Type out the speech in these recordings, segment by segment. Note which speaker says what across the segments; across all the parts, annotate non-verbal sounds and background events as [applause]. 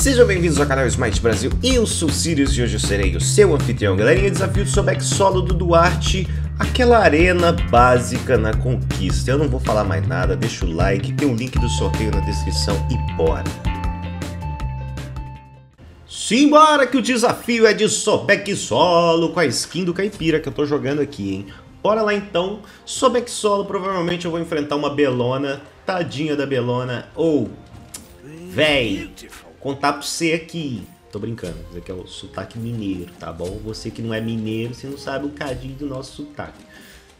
Speaker 1: Sejam bem-vindos ao canal Smite Brasil, eu sou o Sirius e hoje eu serei o seu anfitrião. Galerinha, desafio de Sobeck solo do Duarte, aquela arena básica na conquista. Eu não vou falar mais nada, deixa o like, tem o link do sorteio na descrição e bora! Simbora que o desafio é de Sobeck solo com a skin do Caipira que eu tô jogando aqui, hein? Bora lá então, Sobeck solo, provavelmente eu vou enfrentar uma Belona, tadinha da Belona, ou... Véi, contar pra você aqui. Tô brincando, isso aqui é o sotaque mineiro, tá bom? Você que não é mineiro, você não sabe o cadinho do nosso sotaque.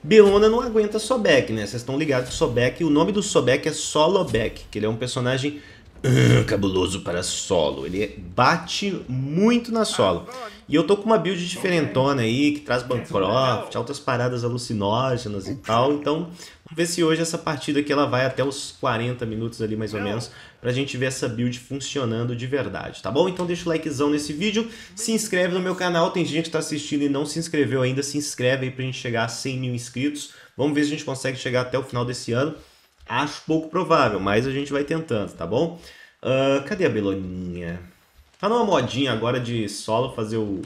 Speaker 1: Belona não aguenta Sobek, né? Vocês estão ligados que Sobek, o nome do Sobek é Solobek, que ele é um personagem uh, [clears throat] cabuloso para solo. Ele bate muito na solo. E eu tô com uma build diferentona aí, que traz Bancroft, altas paradas alucinógenas e tal. Então, vamos ver se hoje essa partida aqui ela vai até os 40 minutos ali mais ou menos, pra gente ver essa build funcionando de verdade, tá bom? Então deixa o likezão nesse vídeo, se inscreve no meu canal, tem gente que tá assistindo e não se inscreveu ainda, se inscreve aí pra gente chegar a 100 mil inscritos. Vamos ver se a gente consegue chegar até o final desse ano. Acho pouco provável, mas a gente vai tentando, tá bom? Uh, cadê a Beloninha? Tá numa modinha agora de solo fazer o,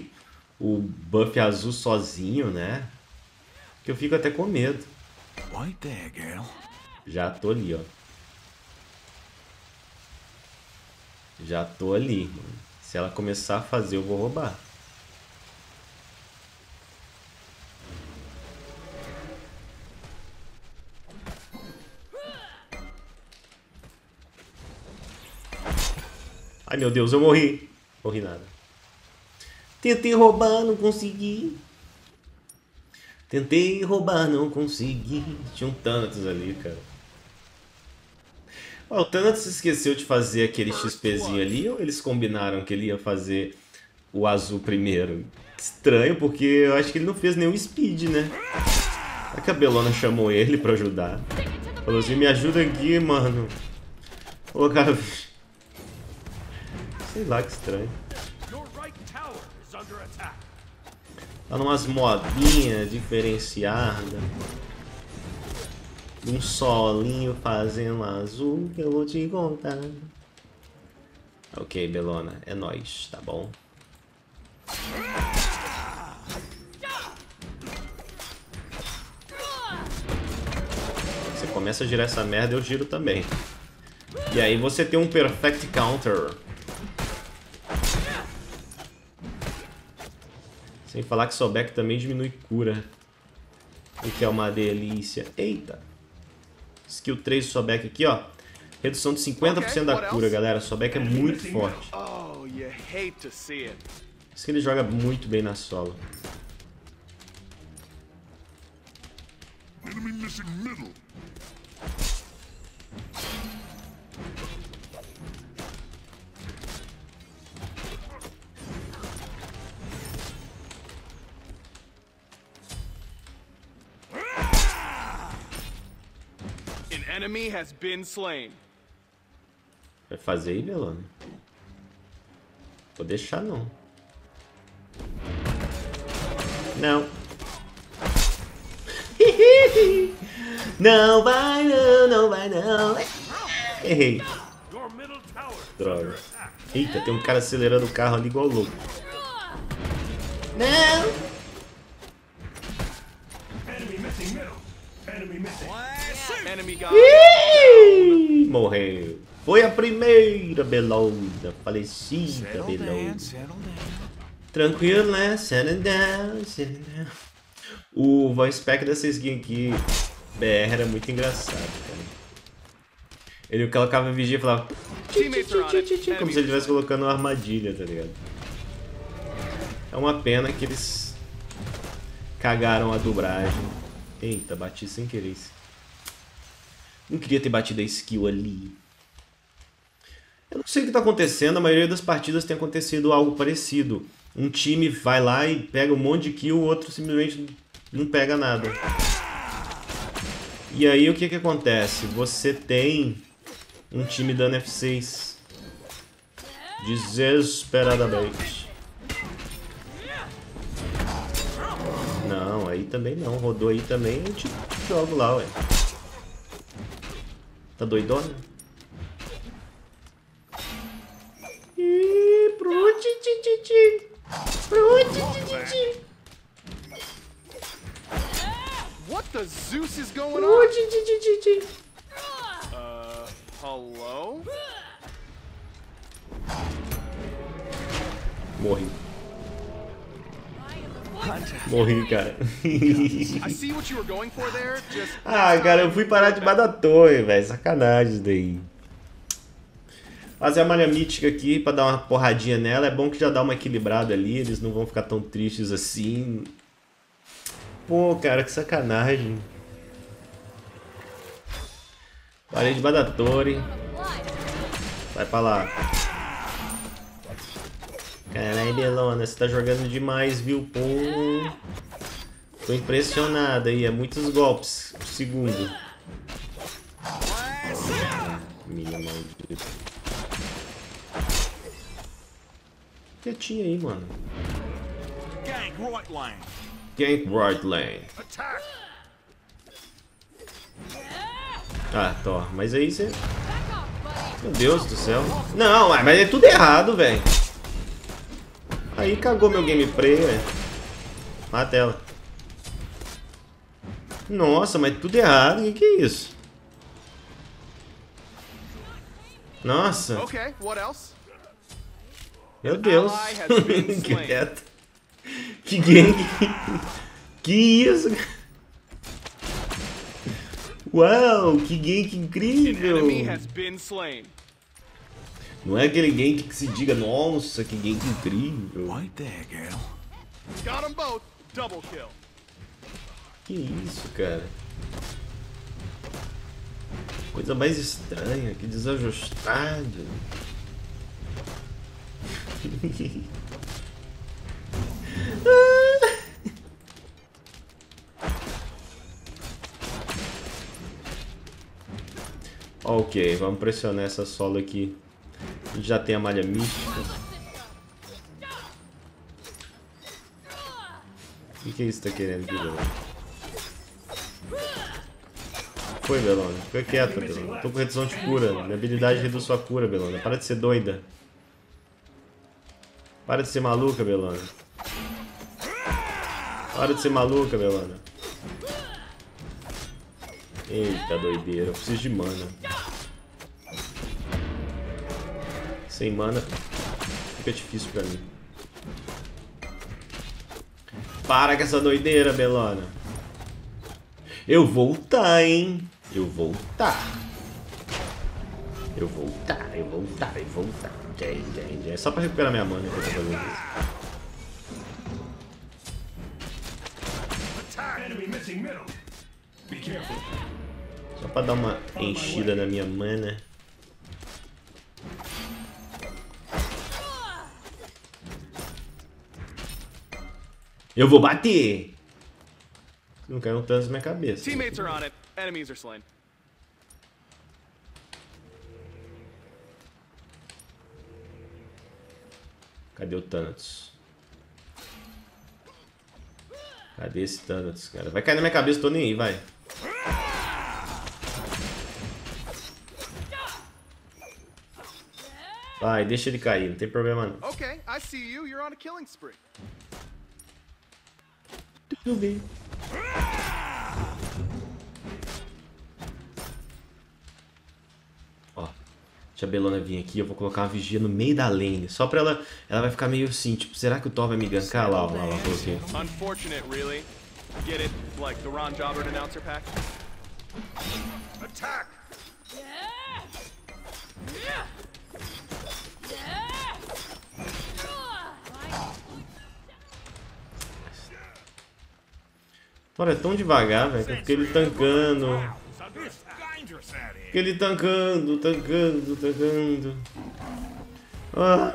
Speaker 1: o buff azul sozinho, né? Que eu fico até com medo. Já tô ali, ó. Já tô ali. Se ela começar a fazer, eu vou roubar. Ai meu Deus, eu morri. Morri nada. Tentei roubar, não consegui. Tentei roubar, não consegui. Tinha um Thanatos ali, cara. O Thanatos esqueceu de fazer aquele XPzinho ali ou eles combinaram que ele ia fazer o azul primeiro? Estranho, porque eu acho que ele não fez nenhum speed, né? A Cabelona chamou ele pra ajudar. Falou assim, me ajuda aqui, mano. Ô, cara... [laughs] Sei lá, que estranho. Tá numas modinhas diferenciadas. Um solinho fazendo azul que eu vou te contar. Ok, Belona, é nóis, tá bom? Você começa a girar essa merda, eu giro também. E aí você tem um Perfect Counter. Sem falar que Sobek também diminui cura. O que é uma delícia. Eita! Skill 3 do Sobek aqui, ó. Redução de 50% da cura, galera. Sobek é muito forte. Oh, Isso que ele joga muito bem na solo. Enemy missing middle. enemy has been slain. Vai fazer aí, Belone? Vou deixar não. Não. [laughs] não vai não, não vai não. Errei. Droga. Eita, tem um cara acelerando o carro ali igual louco. Não. Ih, morreu. Foi a primeira Belona, falecida Belona. Tranquilo, né? Settle down, settle down. O voice pack dessa skin aqui, BR, era muito engraçado, cara. Ele colocava vigia e falava... Como se ele estivesse colocando uma armadilha, tá ligado? É uma pena que eles cagaram a dublagem. Eita, bati sem querer. Não queria ter batido a skill ali. Eu não sei o que está acontecendo, a maioria das partidas tem acontecido algo parecido. Um time vai lá e pega um monte de kill, o outro simplesmente não pega nada. E aí o que que acontece? Você tem um time dando F6 desesperadamente. Não, aí também não. Rodou aí também, eu te jogo lá, ué. Tá doidona?
Speaker 2: Ih, pronto, ti ti
Speaker 1: ti ti. Ti
Speaker 2: ti ti. What the Zeus is going on? Pro ti ti ti ti ti. Uh, hello? Morri there. Just
Speaker 1: ah, cara, eu fui parar debaixo da torre, velho. Sacanagem isso daí. Fazer a malha mítica aqui pra dar uma porradinha nela. É bom que já dá uma equilibrada ali. Eles não vão ficar tão tristes assim. Pô, cara, que sacanagem. Parei debaixo da torre. Vai pra lá. Caralho, Belona, você tá jogando demais, viu? Pô. Tô impressionado aí, é muitos golpes por segundo. Minha maldita. Quietinho aí, mano.
Speaker 3: Gank right lane.
Speaker 1: Gank right lane. Ah, tô. Mas aí você... Meu Deus do céu. Não, mas é tudo errado, velho. Aí cagou meu gameplay, velho. Mata ela. Nossa, mas tudo errado. O que, que é isso? Nossa. Meu Deus. [laughs] que quieto. Que gank. Que isso? Uau, que gank incrível. Não é aquele gank que se diga, nossa, que gank incrível.
Speaker 3: Right there, girl.
Speaker 2: Got them both. Double kill.
Speaker 1: Que isso, cara? Coisa mais estranha, que desajustado. [laughs] ok, vamos pressionar essa solo aqui. Já tem a malha mística. O que, que isso tá querendo aqui? Foi, Belona. Fica quieta, Belona. Tô com redução de cura. Minha habilidade reduz sua cura, Belona. Para de ser doida. Para de ser maluca, Belona. Para de ser maluca, Belona. Eita, doideira. Eu preciso de mana. Sem mana fica difícil pra mim. Para com essa doideira, Belona. Eu vou voltar, hein? Eu vou voltar. Eu vou voltar, eu vou voltar, eu vou voltar. Jai. Só pra recuperar minha mana que eu tô fazendo isso. Só pra dar uma enchida na minha mana. Eu vou bater! Não caiu um Thanos na minha cabeça.
Speaker 2: Teammates are on it. Enemies are slain.
Speaker 1: Cadê o Thanatos? Cadê esse Thanatos, cara? Vai cair na minha cabeça, tô nem aí, vai. Vai, deixa ele cair, não tem problema não.
Speaker 2: Okay, I see you. You're on a killing spree.
Speaker 1: Tudo bem. Ó, deixa a Belona vir aqui, eu vou colocar uma vigia no meio da lane. Só pra ela, ela vai ficar meio assim, tipo, será que o Thor vai me gankar? Lá, lá, lá, coloquei.
Speaker 2: Unfortunate, really. Get it? Like the Ron Jobbert announcer pack?
Speaker 3: Attack.
Speaker 1: Thor é tão devagar, velho, que eu fiquei ele tancando. Fiquei ele tancando, tancando, tancando. Ah,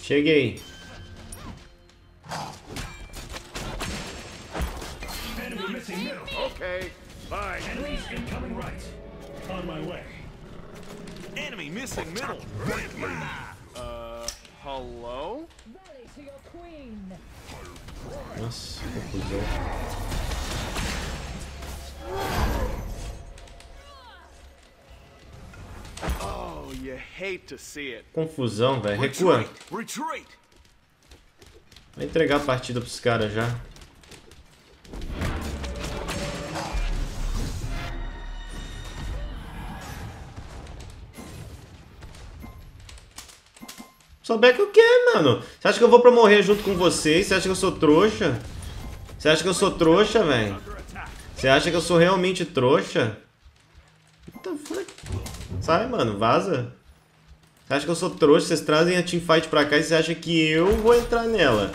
Speaker 1: cheguei.
Speaker 3: Enemy missing middle.
Speaker 2: Okay, bye.
Speaker 3: Enemies incoming right. On my way. Enemy missing middle. Right
Speaker 2: hello?
Speaker 1: Nossa, confusão.
Speaker 2: Oh, you hate to see it.
Speaker 1: Confusão, velho. Recua.
Speaker 3: Retreat. Retreat.
Speaker 1: Vai entregar a partida pros caras já. Souber que o quê, mano? Você acha que eu vou pra morrer junto com vocês? Você acha que eu sou trouxa? Você acha que eu sou trouxa, velho? Você acha que eu sou realmente trouxa? What the fuck? Sai, mano, vaza. Você acha que eu sou trouxa? Vocês trazem a teamfight pra cá e você acha que eu vou entrar nela?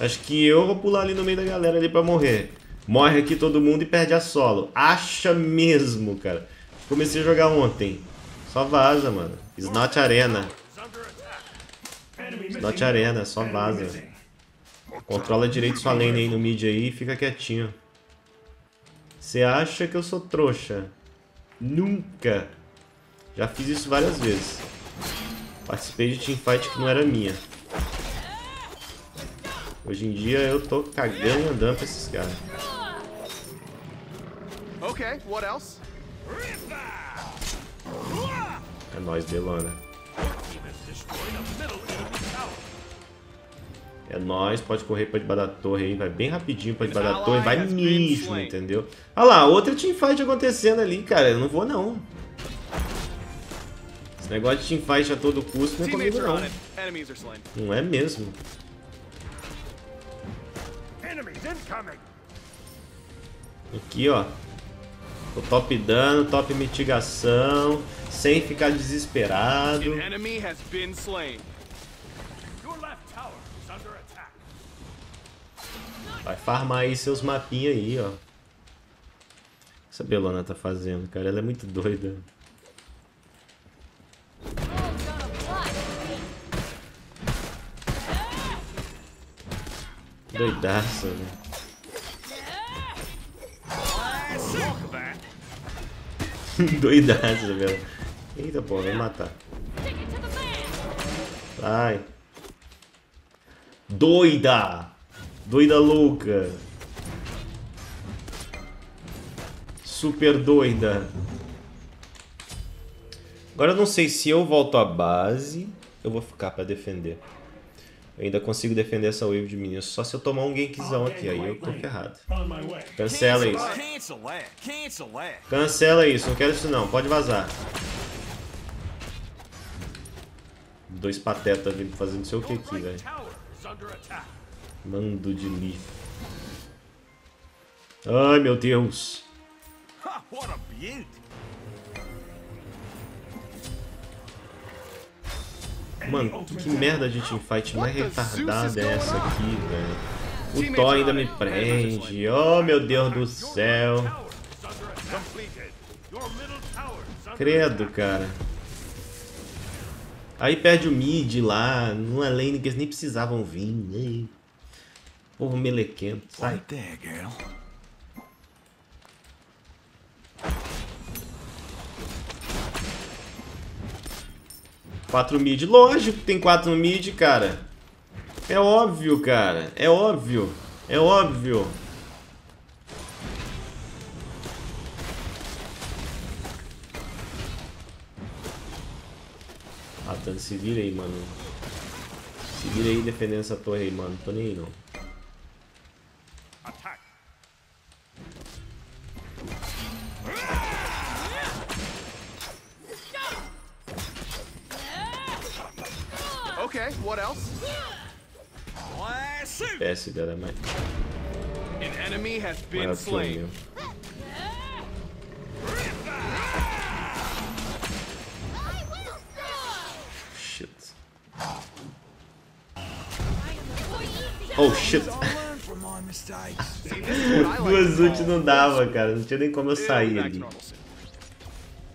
Speaker 1: Acho que eu vou pular ali no meio da galera ali pra morrer. Morre aqui todo mundo e perde a solo. Acha mesmo, cara. Comecei a jogar ontem. Só vaza, mano. Snot Arena.
Speaker 3: Missing.
Speaker 1: Arena, só vaza. Controla direito sua lane aí no mid aí e fica quietinho. Você acha que eu sou trouxa? Nunca. Já fiz isso várias vezes. Participei de teamfight que não era minha. Hoje em dia eu tô cagando e andando pra esses caras.
Speaker 2: Okay, what else?
Speaker 1: É nóis, Belona. É nóis, pode correr pra debaixo da torre aí, vai bem rapidinho pra debaixo da torre, vai mesmo, entendeu? Olha lá, outra teamfight acontecendo ali, cara, eu não vou não. Esse negócio de teamfight a todo custo não é comigo não. Não é mesmo. Aqui, ó. O top dano, top mitigação, sem ficar desesperado. Vai farmar aí seus mapinhas aí, ó. O que essa Belona tá fazendo, cara? Ela é muito doida. Doidaça, velho. [laughs]
Speaker 3: That.
Speaker 1: Doidaça, velho. Eita, pô, vai matar. Vai. Doida! Doida louca. Super doida. Agora eu não sei se eu volto à base, eu vou ficar pra defender. Eu ainda consigo defender essa wave de minions, só se eu tomar um gankezão aqui, aí eu tô ferrado. Cancela isso. Cancela isso, não quero isso não, pode vazar. Dois patetas vindo fazendo não sei o que aqui, velho. Mando de li. Ai, meu Deus. Mano, que merda de teamfight mais retardada é essa aqui, velho? O Thor ainda me prende. Oh, meu Deus do céu. Credo, cara. Aí perde o mid lá, numa lane que eles nem precisavam vir. Povo melequento, sai.
Speaker 4: Right there, girl.
Speaker 1: Quatro mid. Lógico que tem quatro mid, cara. É óbvio, cara. É óbvio. É óbvio. Ah, tá, se vira aí, mano. Se vira aí defendendo essa torre aí, mano. Tô nem aí, não. Dela é mais
Speaker 2: An enemy has been slain.
Speaker 1: Shit. Oh, shit. [laughs] Duas ult não dava, cara. Não tinha nem como eu sair ali.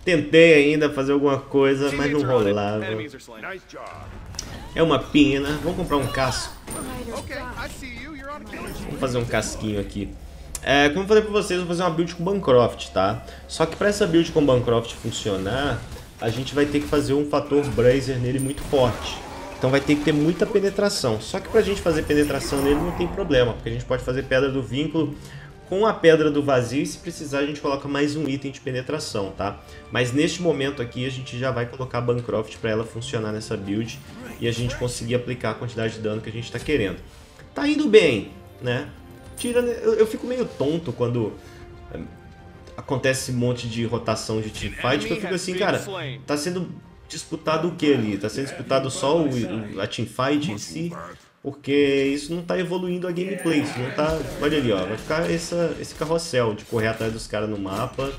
Speaker 1: Tentei ainda fazer alguma coisa, mas não rolava. É uma pena. Vamos comprar um casco.
Speaker 2: Okay,
Speaker 1: Vamos fazer um casquinho aqui. É, como eu falei pra vocês, eu vou fazer uma build com Bancroft, tá? Só que pra essa build com Bancroft funcionar, a gente vai ter que fazer um fator Brazer nele muito forte. Então vai ter que ter muita penetração. Só que pra gente fazer penetração nele não tem problema, porque a gente pode fazer pedra do vínculo com a pedra do vazio e se precisar a gente coloca mais um item de penetração, tá? Mas neste momento aqui a gente já vai colocar Bancroft para ela funcionar nessa build e a gente conseguir aplicar a quantidade de dano que a gente está querendo. Tá indo bem, né? Tira, eu, eu fico meio tonto quando é, acontece um monte de rotação de teamfight, que eu fico assim, cara, tá sendo disputado o que ali? Tá sendo disputado só o, o- a teamfight em si? Porque isso não tá evoluindo a gameplay, isso não tá... Olha ali, ó, vai ficar essa, esse carrossel de correr atrás dos caras no mapa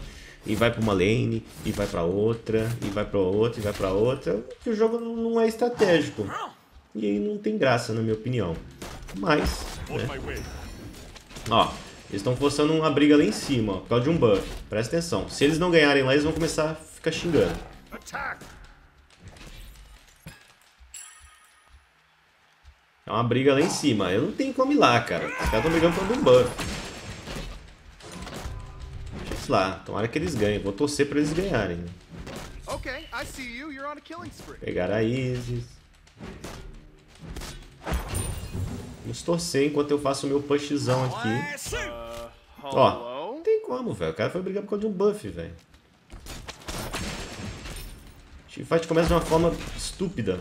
Speaker 1: e vai pra uma lane, e vai pra outra, e vai pra outra, e vai pra outra. Que o jogo não é estratégico. E aí não tem graça, na minha opinião. Mas, né? Ó, eles estão forçando uma briga lá em cima, ó, por causa de um buff. Presta atenção. Se eles não ganharem lá, eles vão começar a ficar xingando. É uma briga lá em cima. Eu não tenho como ir lá, cara. Os caras estão brigando por causa de um buff. Deixa eles lá. Tomara que eles ganhem. Vou torcer pra eles ganharem. né?
Speaker 2: Okay, I see you. You're on a killing spree.
Speaker 1: Pegar a Isis. Vamos torcer enquanto eu faço o meu pushzão aqui.
Speaker 2: Uh,
Speaker 1: Ó, não tem como, velho. O cara foi brigar por causa de um buff, velho. Teamfight começa de uma forma estúpida.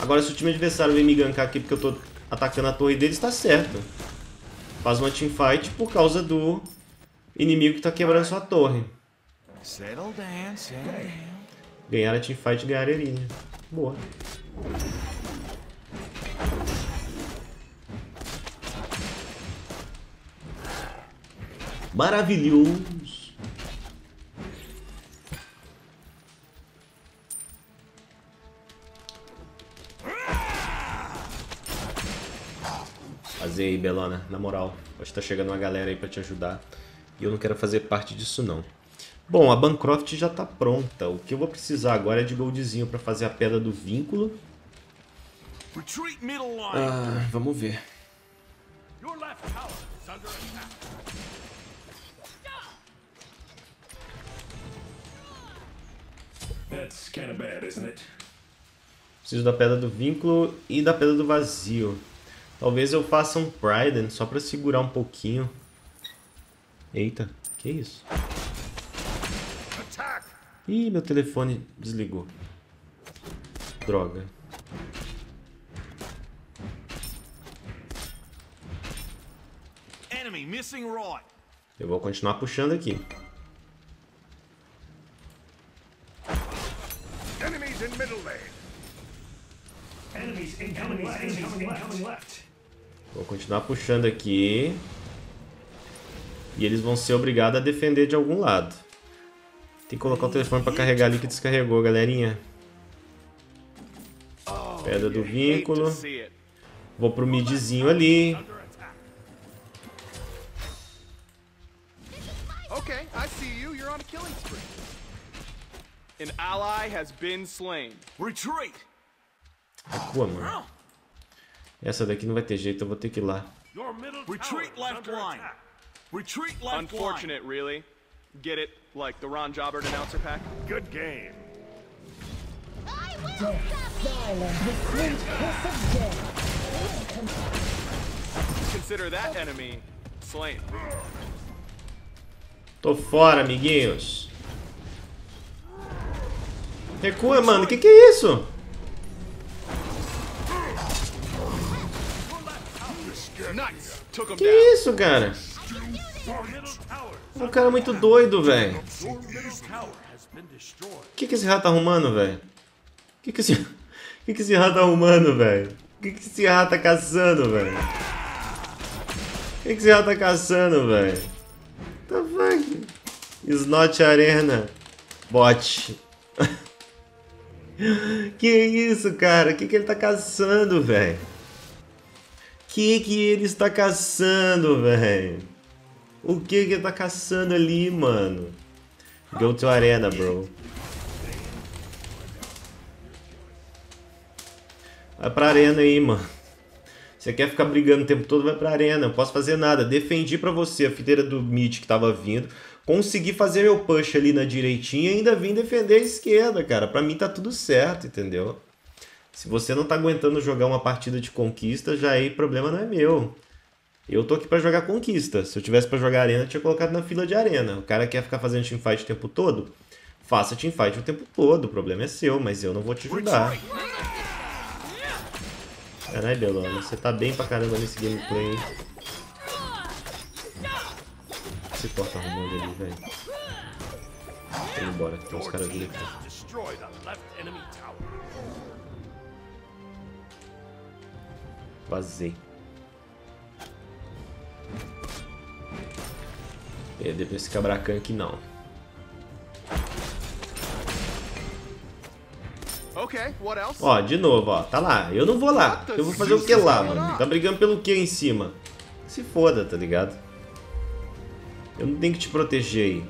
Speaker 1: Agora, se o time adversário vem me gankar aqui porque eu tô atacando a torre deles, tá certo. Faz uma teamfight por causa do inimigo que tá quebrando sua torre. Ganhar a teamfight e ganhar a linha. Boa. Maravilhoso. Fazer aí, Belona, na moral. Acho que tá chegando uma galera aí pra te ajudar. E eu não quero fazer parte disso, não. Bom, a Bancroft já tá pronta. O que eu vou precisar agora é de goldzinho pra fazer a pedra do vínculo.
Speaker 4: Retreat middle line.
Speaker 1: Ah, vamos ver.
Speaker 3: Your left tower is under attack. That's kind of bad, isn't it?
Speaker 1: Preciso da pedra do vínculo e da pedra do vazio. Talvez eu faça um Priden só pra segurar um pouquinho. Eita, que isso? Ih, meu telefone desligou. Droga.
Speaker 4: Enemy missing right.
Speaker 1: Eu vou continuar puxando aqui.
Speaker 3: Enemies in middle lane. Enemies incoming left. Incoming left. Incoming left.
Speaker 1: Vou continuar puxando aqui. E eles vão ser obrigados a defender de algum lado. Tem que colocar o telefone pra carregar ali que descarregou, galerinha. Pedra do vínculo. Vou pro midzinho ali.
Speaker 2: An ally has been slain.
Speaker 4: Retreat.
Speaker 1: Recua, mano. Essa daqui não vai ter jeito, eu vou ter que ir lá.
Speaker 3: Your middle tower
Speaker 4: Retreat left
Speaker 3: under
Speaker 4: line. Retreat left line.
Speaker 2: Unfortunate, really. Get it? Like the Ron Jobbert announcer pack?
Speaker 3: Good game.
Speaker 5: Silent, the sweet kiss of death.
Speaker 2: Consider that enemy slain.
Speaker 1: Tô fora, amiguinhos. Recua, mano. Que que é isso? Que isso, cara? É um cara muito doido, velho. Que, que esse rato tá arrumando, velho? Que, que, esse... [laughs] que, que esse rato tá arrumando, velho? Que, que esse rato tá caçando, velho? Que, que esse rato tá caçando, velho? The fuck? Snot Arena. Bot. [laughs] que isso, cara? O que, que ele tá caçando, velho? que que ele está caçando, velho? O que que ele tá caçando ali, mano? Go to arena, bro. Vai pra arena aí, mano. Você quer ficar brigando o tempo todo, vai pra arena. Não posso fazer nada. Defendi pra você a fileira do mid que tava vindo. Consegui fazer meu push ali na direitinha e ainda vim defender a esquerda, cara. Pra mim tá tudo certo, entendeu? Se você não tá aguentando jogar uma partida de conquista, já aí problema não é meu. Eu tô aqui pra jogar conquista. Se eu tivesse pra jogar arena, eu tinha colocado na fila de arena. O cara quer ficar fazendo teamfight o tempo todo? Faça teamfight o tempo todo. O problema é seu, mas eu não vou te ajudar. Caralho, Belona, você tá bem pra caramba nesse gameplay. hein? Se porta arrumando ali, velho. Vou embora, tem uns caras ali. Vazei. Perder pra esse cabracan aqui não.
Speaker 2: Okay, what else?
Speaker 1: Ó, de novo, ó. Tá lá. Eu não vou lá. Eu vou fazer o que lá, mano? Tá brigando pelo que em cima? Se foda, tá ligado? Eu não tenho que te proteger aí.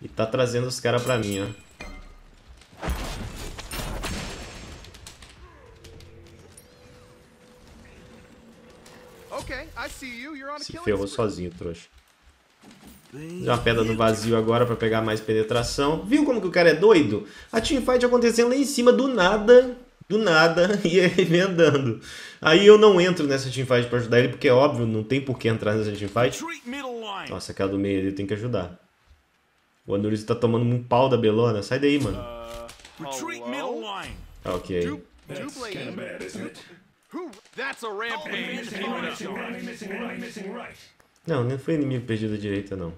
Speaker 1: E tá trazendo os caras pra mim, ó. Se ferrou sozinho, trouxa. Fazer uma pedra no vazio agora pra pegar mais penetração. Viu como que o cara é doido? A teamfight acontecendo lá em cima do nada. Do nada. [laughs] E ele vem andando. Aí eu não entro nessa teamfight pra ajudar ele, porque é óbvio, não tem por que entrar nessa teamfight. Nossa, aquela do meio ali tem que ajudar. O Anuris tá tomando um pau da Belona. Sai daí, mano.
Speaker 4: Retreat middle
Speaker 2: Hello?
Speaker 4: line.
Speaker 1: Ah, ok.
Speaker 3: Right.
Speaker 1: Não, não foi inimigo perdido à direita, não.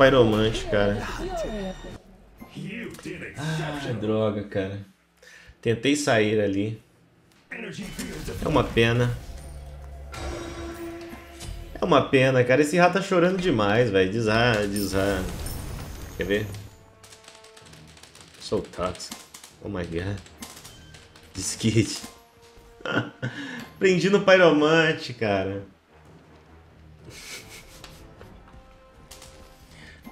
Speaker 1: Pyromante, cara.
Speaker 3: exceptional.
Speaker 1: droga, cara. Tentei sair ali. É uma pena. É uma pena, cara. Esse rato tá chorando demais, velho. Desar, desar. Quer ver? So toxic. Oh my god. Skid. [laughs] Prendi no Pyromante, cara.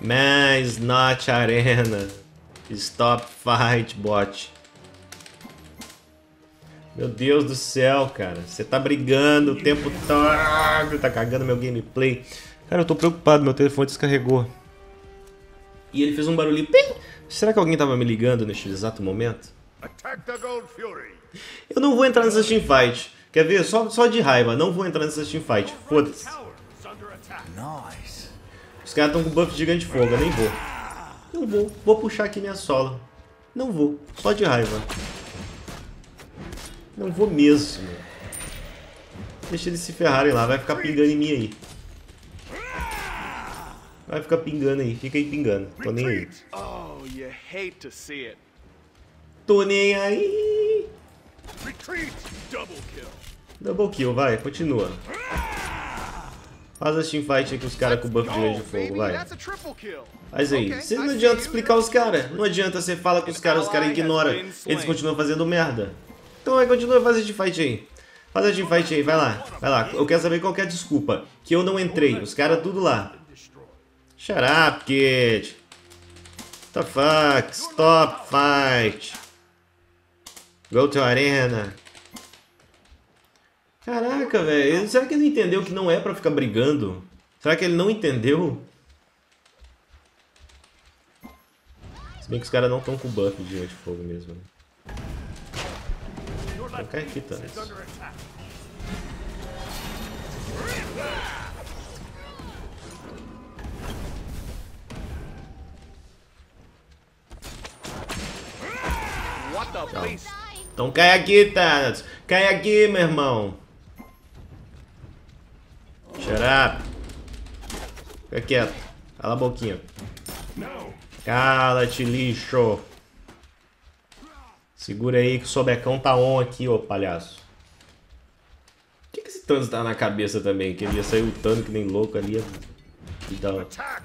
Speaker 1: Mas not arena. Stop fight, bot. Meu Deus do céu, cara. Você tá brigando o tempo todo. Tá cagando meu gameplay. Cara, eu tô preocupado. Meu telefone descarregou. E ele fez um barulhinho. Pim! Será que alguém tava me ligando neste exato momento? Eu não vou entrar nessa teamfight. Quer ver? Só, só de raiva. Não vou entrar nessa teamfight. Foda-se.
Speaker 4: Nice.
Speaker 1: Os caras estão com buff gigante de fogo. Eu nem vou. Não vou. Vou puxar aqui minha sola. Não vou. Só de raiva. Não vou mesmo. Deixa eles se ferrarem lá. Vai ficar pingando em mim aí. Vai ficar pingando aí. Fica aí pingando. Tô nem aí.
Speaker 2: Oh, you hate to see it.
Speaker 1: Tô nem aí.
Speaker 3: Retreat.
Speaker 2: Double kill.
Speaker 1: Double kill, vai. Continua. Faz a teamfight aí com os caras com buff gigante de fogo, vai. Mas aí, você não adianta explicar os caras. Não adianta você fala com os caras, os caras ignoram. Eles continuam fazendo merda. Então vai, continua fazendo teamfight aí. Faz a teamfight aí, vai lá. Vai lá. Eu quero saber qual que é a desculpa. Que eu não entrei. Os caras tudo lá. Shut up, kid. The fuck? Stop fight. Go to arena. Caraca, velho. Será que ele entendeu que não é pra ficar brigando? Será que ele não entendeu? Se bem que os caras não estão com buff de de fogo mesmo. Né? Então cai aqui, Thanos. Então cai aqui, Thanos. Cai aqui, meu irmão. Shut up. Fica quieto. Cala a boquinha. Cala-te, lixo. Segura aí que o sobecão tá on aqui, ô palhaço. O que, que esse Thanos tá na cabeça também? Que ele ia sair lutando que nem louco ali. Ia, ia, dar-
Speaker 3: Attack.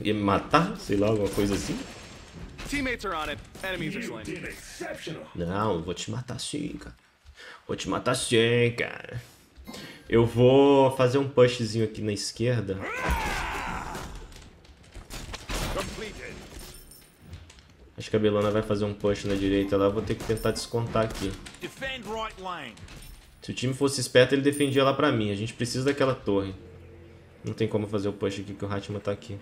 Speaker 1: ia me matar? Sei lá, alguma coisa assim.
Speaker 2: Teammates are on it. Enemies are
Speaker 3: You
Speaker 2: slain.
Speaker 3: did exceptional.
Speaker 1: Não, vou te matar sim, cara. Vou te matar sim, cara. Eu vou fazer um pushzinho aqui na esquerda. Acho que a Belona vai fazer um push na direita lá, eu vou ter que tentar descontar aqui. Se o time fosse esperto, ele defendia lá pra mim. A gente precisa daquela torre. Não tem como fazer o push aqui, que o Hatman tá aqui.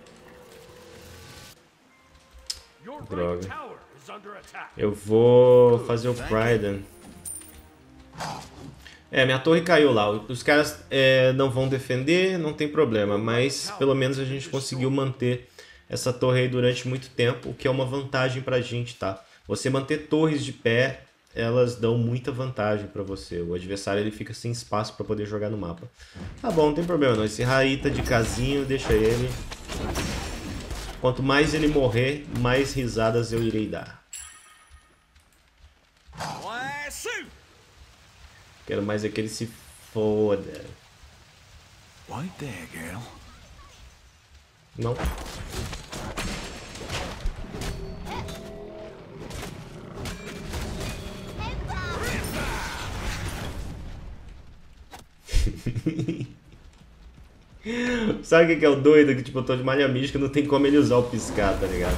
Speaker 1: Droga. Eu vou fazer o Priden. É, minha torre caiu lá. Os caras é, não vão defender, não tem problema. Mas pelo menos a gente conseguiu manter essa torre aí durante muito tempo, o que é uma vantagem pra gente, tá? Você manter torres de pé, elas dão muita vantagem pra você. O adversário ele fica sem espaço pra poder jogar no mapa. Tá bom, não tem problema não. Esse Raíta de casinho, deixa ele. Quanto mais ele morrer, mais risadas eu irei dar.
Speaker 4: Lasso.
Speaker 1: Quero mais é que ele se foda.
Speaker 4: Wait there, girl.
Speaker 1: Não. [laughs] Sabe o que que é o doido? Que tipo, eu tô de malha mística, não tem como ele usar o piscar, tá ligado?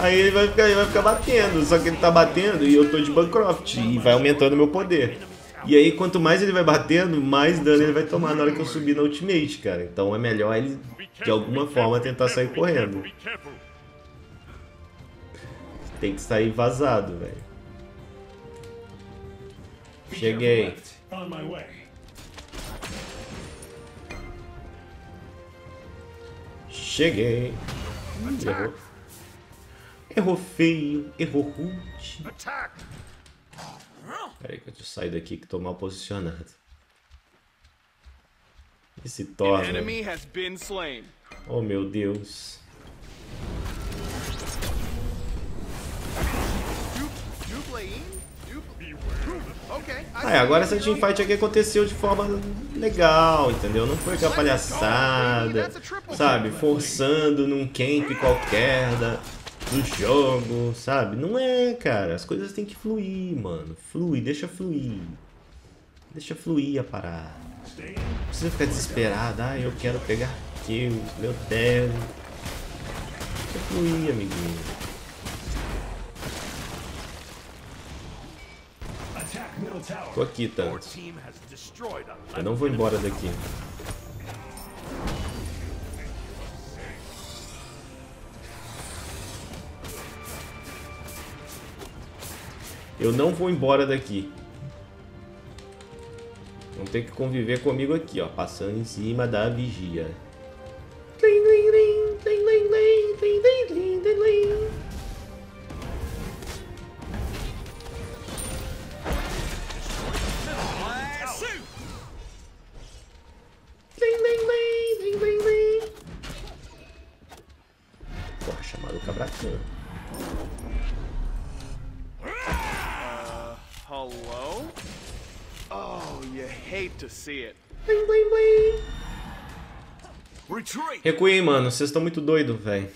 Speaker 1: Aí ele vai ficar, ele vai ficar batendo, só que ele tá batendo e eu tô de Bancroft e vai aumentando meu poder. E aí quanto mais ele vai batendo, mais dano ele vai tomar na hora que eu subir na ultimate, cara. Então é melhor ele de alguma forma tentar sair correndo. Tem que sair vazado, velho. Cheguei. Cheguei. Errou. Errou feio, errou rude. Peraí que eu saio daqui que tô mal posicionado. Esse
Speaker 2: been slain.
Speaker 1: Oh meu Deus. Ah, é, agora essa teamfight aqui aconteceu de forma legal, entendeu? Não foi aquela palhaçada, sabe? Forçando num camp qualquer da, do jogo, sabe? Não é, cara. As coisas têm que fluir, mano. Flui, deixa fluir. Deixa fluir a parada. Não precisa ficar desesperado. Ah, eu quero pegar kills, meu Deus. Deixa fluir, amiguinho. Tô aqui,
Speaker 3: a
Speaker 1: Eu não vou embora daqui. Eu não vou embora daqui. Vão ter que conviver comigo aqui, ó. Passando em cima da vigia. Tlim, tlim, tlim, tlim,
Speaker 2: to see it.
Speaker 1: Blim, blim.
Speaker 4: Retreat.
Speaker 1: Recuem, mano. Vocês estão muito doidos, velho.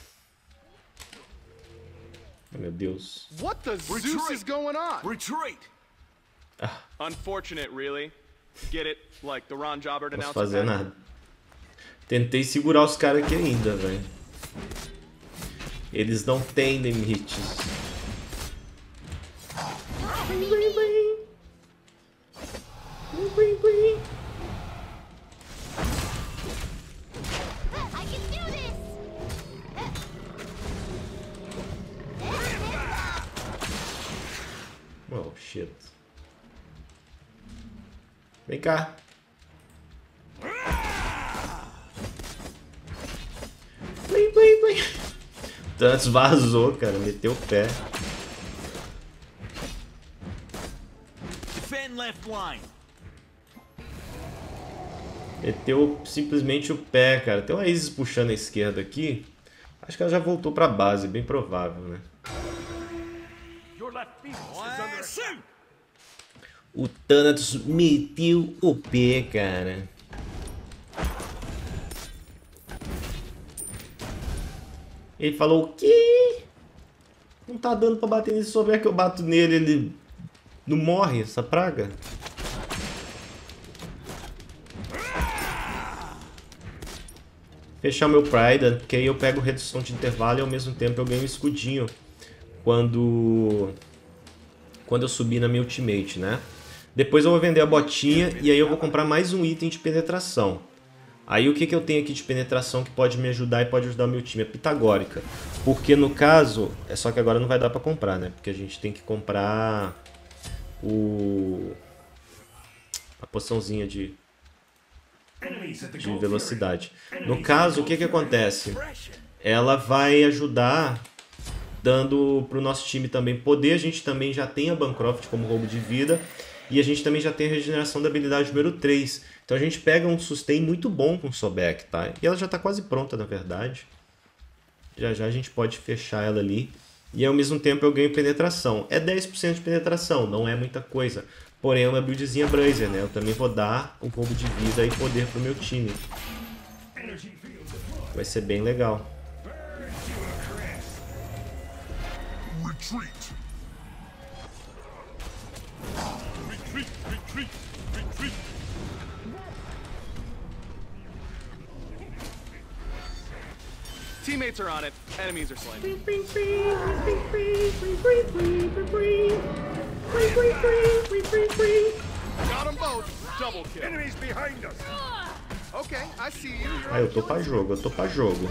Speaker 1: Meu Deus.
Speaker 2: What the Zeus is going on?
Speaker 4: Retreat.
Speaker 2: Unfortunate, really. Get it? Like the Ron Jobbert
Speaker 1: Não posso fazer nada. Tentei segurar os caras aqui ainda, velho. Eles não têm limites. Cá. Blim, blim, blim. Tantos vazou, cara. Meteu o pé. Meteu simplesmente o pé, cara. Tem uma Isis puxando a esquerda aqui. Acho que ela já voltou pra base, bem provável, né?
Speaker 3: Your left Phoenix is under
Speaker 4: Lasso.
Speaker 3: attack.
Speaker 1: O Thanatos meteu o pé, cara. Ele falou o quê? Não tá dando pra bater nisso, souber que eu bato nele, ele não morre, essa praga? fechar meu Pride, porque aí eu pego redução de intervalo e ao mesmo tempo eu ganho escudinho quando quando eu subir na minha ultimate, né? Depois eu vou vender a botinha e aí eu vou comprar mais um item de penetração. Aí o que, que eu tenho aqui de penetração que pode me ajudar e pode ajudar o meu time? É pitagórica. Porque no caso, é só que agora não vai dar pra comprar, né? Porque a gente tem que comprar o... a poçãozinha de, de velocidade. No caso, o que, que acontece? Ela vai ajudar dando pro nosso time também poder. A gente também já tem a Bancroft como roubo de vida. E a gente também já tem a regeneração da habilidade número 3. Então a gente pega um sustain muito bom com o Sobek, tá? E ela já tá quase pronta, na verdade. Já já a gente pode fechar ela ali. E ao mesmo tempo eu ganho penetração. É 10% de penetração, não é muita coisa. Porém é uma buildzinha Brazer, né? Eu também vou dar um pouco de vida e poder pro meu time. Vai ser bem legal.
Speaker 6: Retreat. Retreat, retreat, retreat.
Speaker 2: Teammates are on it. Enemies are slain. Got them both. Double kill.
Speaker 3: Enemies behind us.
Speaker 2: Okay, I see you. You're
Speaker 1: Ah,
Speaker 2: on
Speaker 1: eu tô
Speaker 2: killing
Speaker 1: pra jogo, eu tô pra jogo.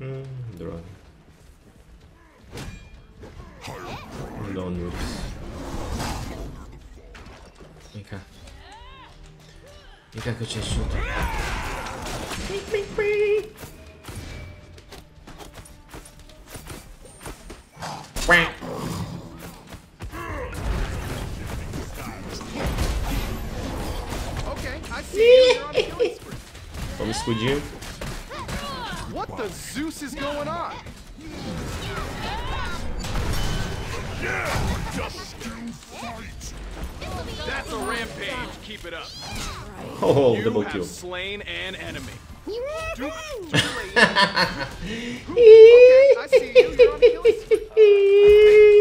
Speaker 1: Hum, droga. Vou dar um nudes. Vem cá. Vem cá que eu te chuto.
Speaker 2: Okay, I see you. You're on a killing spree.
Speaker 1: Toma escudinho.
Speaker 2: What the Zeus is going on?
Speaker 6: Fight.
Speaker 2: That's a rampage. Keep it up.
Speaker 1: Oh,
Speaker 2: You
Speaker 1: double
Speaker 2: have
Speaker 1: kill.
Speaker 2: slain an enemy. [laughs] Okay.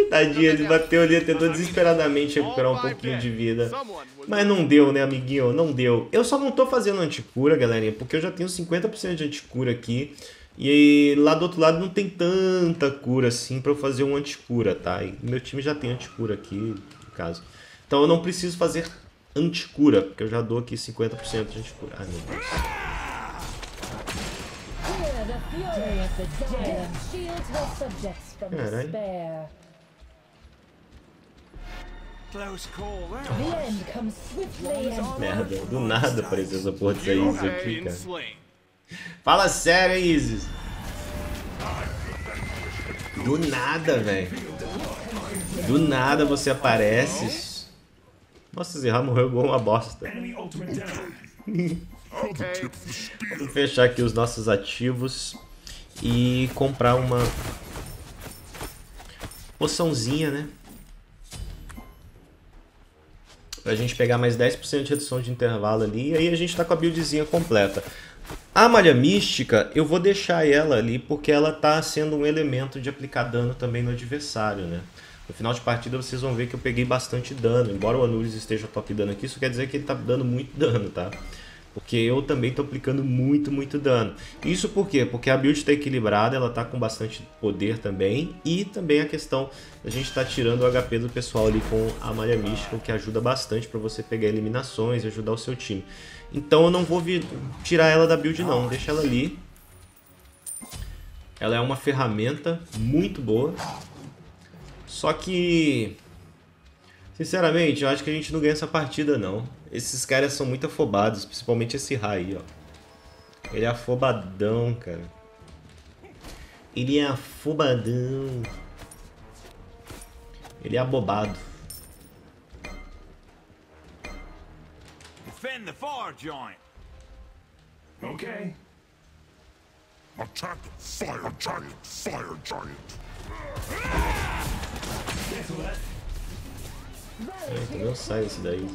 Speaker 2: [laughs]
Speaker 1: Tadinha, ele bateu ali, tentou desesperadamente recuperar um pouquinho de vida. Mas não deu, né, amiguinho? Não deu. Eu só não tô fazendo anticura, galerinha, porque eu já tenho 50% de anticura aqui. E lá do outro lado não tem tanta cura assim pra eu fazer um anticura, tá? E meu time já tem anticura aqui, no caso. Então eu não preciso fazer anticura, porque eu já dou aqui 50% de anticura. Ai, meu Deus.
Speaker 5: Swiftly and
Speaker 1: Merda, do nada apareceu essa porra dessa Isis aqui, cara. Fala sério, hein, Isis? Do nada, velho. Do nada você aparece. Nossa, Zerra morreu igual uma bosta. Vou fechar aqui os nossos ativos e comprar uma poçãozinha, né? Pra gente pegar mais 10% de redução de intervalo ali. E aí a gente tá com a buildzinha completa. A malha mística, eu vou deixar ela ali porque ela tá sendo um elemento de aplicar dano também no adversário, né? No final de partida vocês vão ver que eu peguei bastante dano. Embora o Anulis esteja top dano aqui, isso quer dizer que ele tá dando muito [laughs] dano, tá? Porque eu também tô aplicando muito, muito dano. Isso por quê? Porque a build está equilibrada, ela tá com bastante poder também. E também a questão da gente tá tirando o HP do pessoal ali com a malha mística, o que ajuda bastante para você pegar eliminações e ajudar o seu time. Então eu não vou tirar ela da build não, deixa ela ali. Ela é uma ferramenta muito boa. Só que Sinceramente, eu acho que a gente não ganha essa partida, não. Esses caras são muito afobados, principalmente esse Rai, ó. Ele é afobadão, cara. Ele é afobadão. Ele é abobado.
Speaker 4: Defend the far joint.
Speaker 3: Okay.
Speaker 6: Attack Fire Giant. Fire Giant.
Speaker 1: É, não sai isso daí.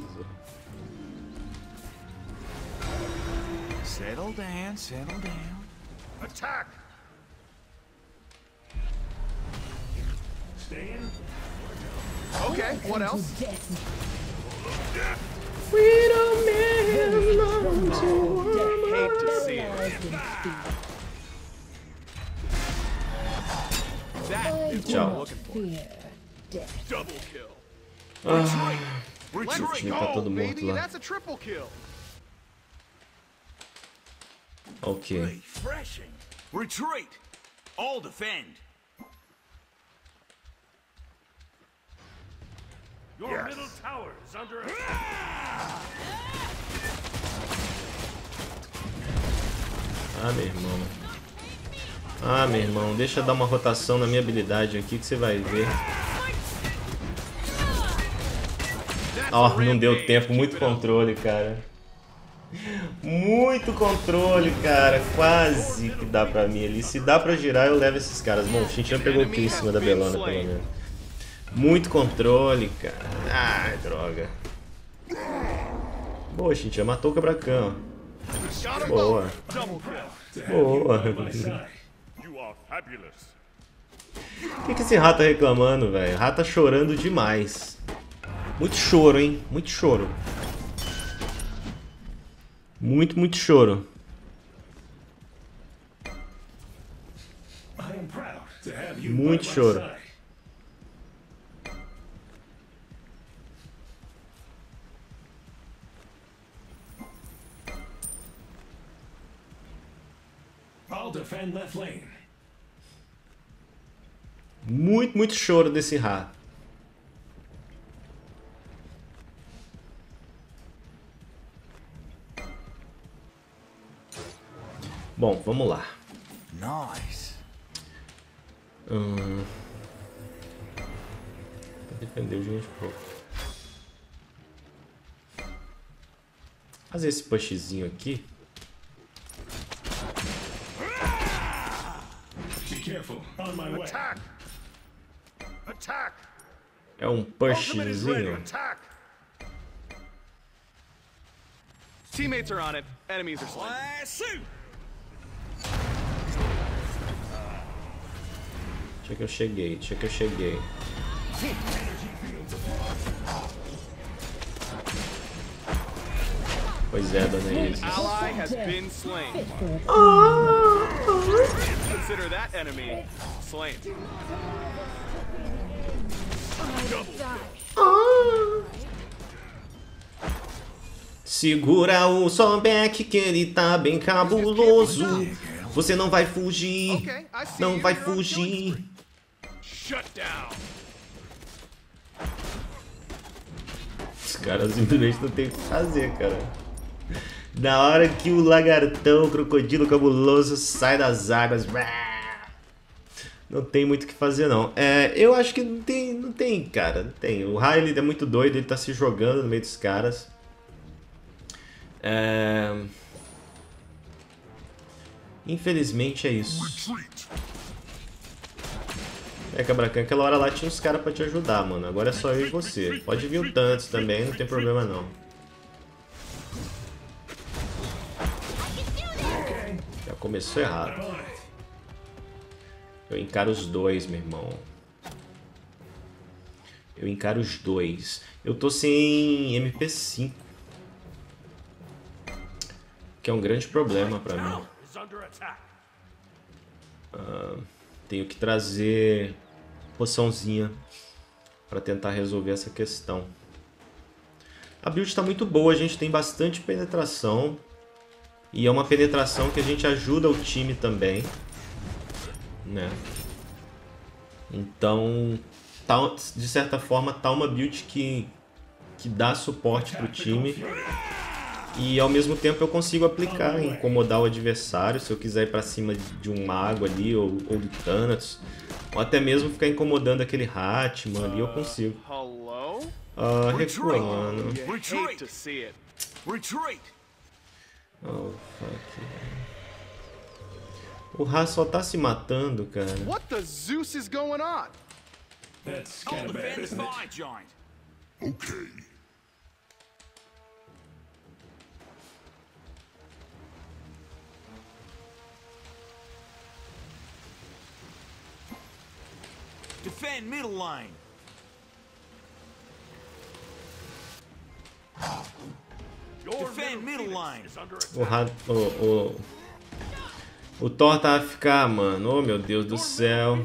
Speaker 4: Settle down, settle down.
Speaker 6: Attack!
Speaker 2: Okay, what else?
Speaker 5: Freedom
Speaker 1: and love to
Speaker 5: hate to see
Speaker 2: it. That is what I'm looking for.
Speaker 4: Retreat.
Speaker 2: Let's
Speaker 1: time tá
Speaker 2: go,
Speaker 1: todo morto
Speaker 2: baby.
Speaker 1: lá.
Speaker 2: That's a triple kill.
Speaker 1: Ok.
Speaker 4: Refreshing. Retreat. All defend.
Speaker 3: Your middle tower is under attack.
Speaker 1: Ah, meu irmão. Ah, meu irmão. Deixa eu dar uma rotação na minha habilidade aqui que você vai ver. Ó, não deu tempo. Muito controle, cara. Muito controle, cara. Quase que dá pra mim ali. Se dá pra girar, eu levo esses caras. Bom, o Shinchan pegou o em cima da Belona, pelo menos. Muito controle, cara. Ai, droga. Boa, Shinchan. Matou o Cabracão. Boa. Boa. [laughs] O que, que esse rato tá reclamando, velho? Rato tá chorando demais. Muito choro, hein? Muito choro. Muito, muito choro. Muito choro. Muito, muito choro desse rato. Bom, vamos lá.
Speaker 4: Nice.
Speaker 1: Hum... Defender o gente pouco. Fazer esse pushzinho aqui.
Speaker 3: Be careful. On my way.
Speaker 6: Attack! Attack!
Speaker 1: É um pushzinho.
Speaker 2: Teammates are on it. Enemies are slain.
Speaker 1: Deixa que eu cheguei, deixa que eu cheguei. Pois é, dona Isis.
Speaker 2: Consider that enemy slain.
Speaker 1: Segura o Sobek que ele tá bem cabuloso. Você não vai fugir. Não vai fugir.
Speaker 2: Shut down.
Speaker 1: Os caras simplesmente não tem o que fazer, cara. Na hora que o lagartão, o crocodilo cabuloso sai das águas. Não tem muito o que fazer, não. É, eu acho que não tem, não tem, cara. Não tem. O Riley é muito doido, ele tá se jogando no meio dos caras. É... Infelizmente é isso. É, Cabracan, aquela hora lá tinha uns caras pra te ajudar, mano. Agora é só eu e você. Pode vir o Tantos também, não tem problema não. Já começou errado. Eu encaro os dois, meu irmão. Eu encaro os dois. Eu tô sem MP5. Que é um grande problema pra mim.
Speaker 3: Under attack.
Speaker 1: Tenho que trazer poçãozinha pra tentar resolver essa questão. A build tá muito boa, a gente tem bastante penetração. E é uma penetração que a gente ajuda o time também. Né? Então, tá, de certa forma, tá uma build que, que dá suporte pro time. E ao mesmo tempo eu consigo aplicar, incomodar o adversário, se eu quiser ir pra cima de um mago ali, ou, ou do Thanatos. Ou até mesmo ficar incomodando aquele Hatman ali, eu consigo.
Speaker 2: Hello?
Speaker 1: Ah, recua, mano.
Speaker 2: You hate to see it.
Speaker 4: Retreat.
Speaker 1: Oh, fuck. O Ra só tá se matando, cara.
Speaker 2: What the Zeus is going on?
Speaker 3: That's kind of bad, isn't it?
Speaker 6: Okay.
Speaker 4: Defend middle.
Speaker 3: Your
Speaker 4: Defend middle line.
Speaker 3: is under attack.
Speaker 1: O. O, o... O Thor tá a ficar, mano. Oh, meu Deus do céu.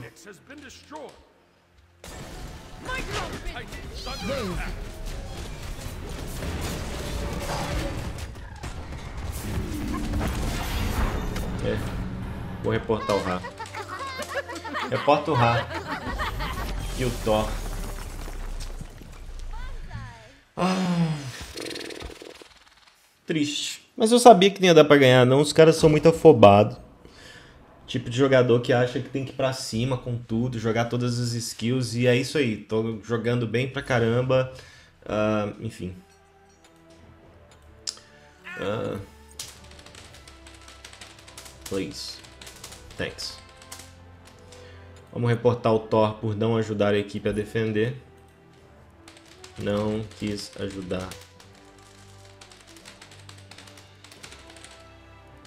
Speaker 1: É. Vou reportar o Ra. [laughs] Reporta o Ra. E o Thor. Ah. Triste. Mas eu sabia que não ia dar pra ganhar, não. Os caras são muito afobados. Tipo de jogador que acha que tem que ir pra cima com tudo, jogar todas as skills. E é isso aí. Tô jogando bem pra caramba. Ah, enfim. Ah. Please. Thanks. Vamos reportar o Thor por não ajudar a equipe a defender. Não quis ajudar.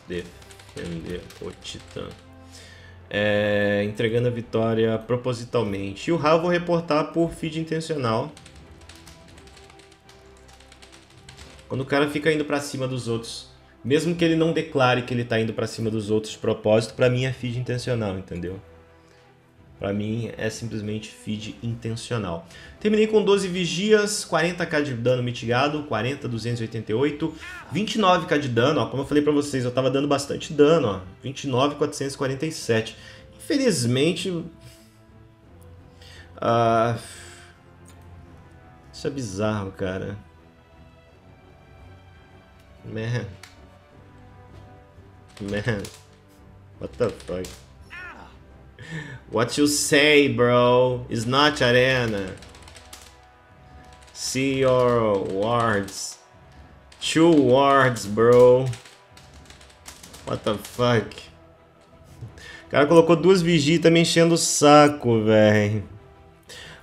Speaker 1: Defender o Titã. É, entregando a vitória propositalmente. E o Ra vou reportar por feed intencional. Quando o cara fica indo pra cima dos outros, mesmo que ele não declare que ele tá indo pra cima dos outros de propósito, pra mim é feed intencional, entendeu? Pra mim é simplesmente feed intencional. Terminei com 12 vigias, 40k de dano mitigado, 40, 288, 29k de dano, ó, como eu falei pra vocês, eu tava dando bastante dano, ó, 29, 447. Infelizmente, ah, isso é bizarro, cara. Man. Man. What the fuck? What you say, bro? Is not arena. See your words. Two words, bro. What the fuck? O cara colocou duas vigias e tá me enchendo o saco, velho.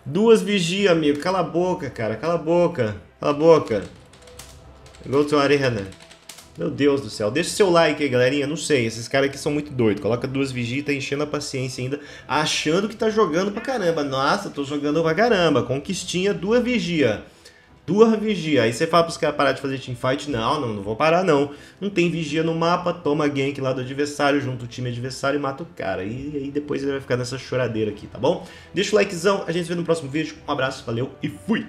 Speaker 1: Duas vigias, amigo. Cala a boca, cara. Cala a boca. Cala a boca. Go to arena. Meu Deus do céu. Deixa seu like aí, galerinha. Não sei, esses caras aqui são muito doidos. Coloca duas vigias e tá enchendo a paciência ainda, achando que tá jogando pra caramba. Nossa, tô jogando pra caramba. Conquistinha, duas vigia. Duas vigia. Aí você fala pros caras parar de fazer teamfight. Não, não, não vou parar não. Não tem vigia no mapa, toma gank lá do adversário, junto o time adversário e mata o cara. E aí depois ele vai ficar nessa choradeira aqui, tá bom? Deixa o likezão, a gente se vê no próximo vídeo. Um abraço, valeu e fui!